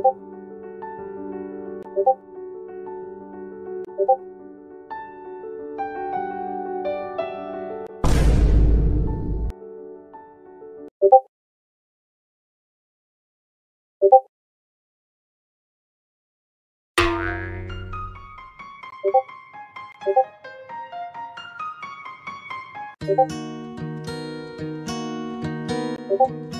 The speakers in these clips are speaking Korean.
고고 고고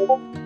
you